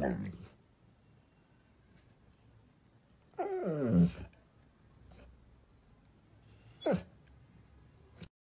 Yeah.